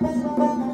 Música